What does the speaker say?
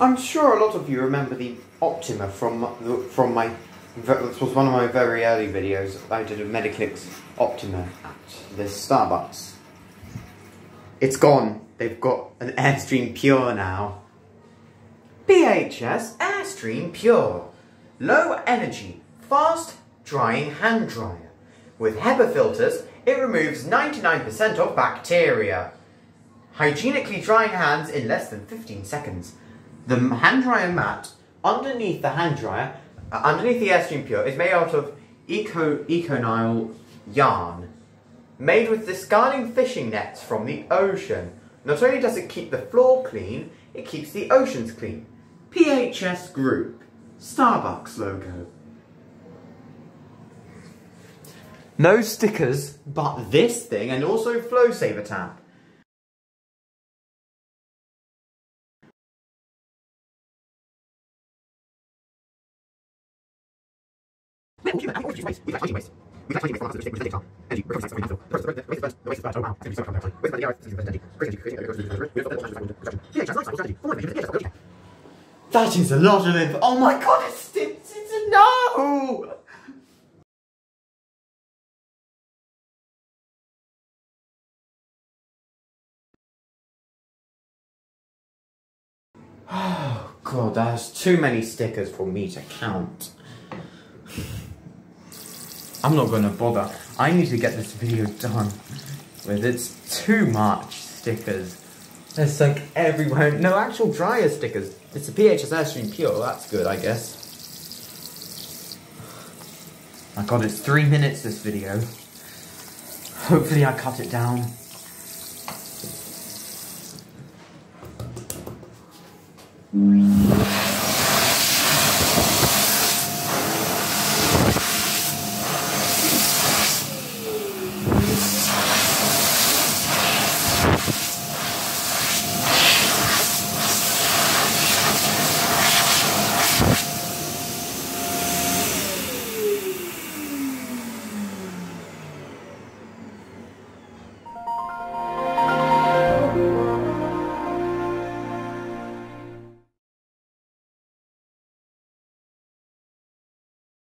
I'm sure a lot of you remember the Optima from from my this was one of my very early videos. I did a Mediclinics Optima at this Starbucks. It's gone. They've got an Airstream Pure now. PHS Airstream Pure. Low energy, fast drying hand dryer. With HEPA filters, it removes 99% of bacteria. Hygienically drying hands in less than 15 seconds. The hand dryer mat underneath the hand dryer, uh, underneath the Airstream Pure, is made out of Eco Econyl yarn, made with discarding fishing nets from the ocean. Not only does it keep the floor clean, it keeps the oceans clean. PHS Group, Starbucks logo. No stickers, but this thing, and also Flow Saver tap. We've waste. We've like waste. We've like waste from which is energy, recovery cycle, landfill. The waste, the waste, the waste, the waste, oh wow, it's so much Waste by the hour, 60% energy. Crazy, crazy, crazy, crazy, crazy, crazy, PHS lifecycle strategy. For more information, PHS That is a lot of info. Oh my god, it's, it's, it's a no! Oh god, that's too many stickers for me to count. I'm not gonna bother. I need to get this video done with it's too much stickers. There's like everywhere. No actual dryer stickers. It's a PHS Airstream Pure. That's good, I guess. My god, it's three minutes this video. Hopefully I cut it down. Mm.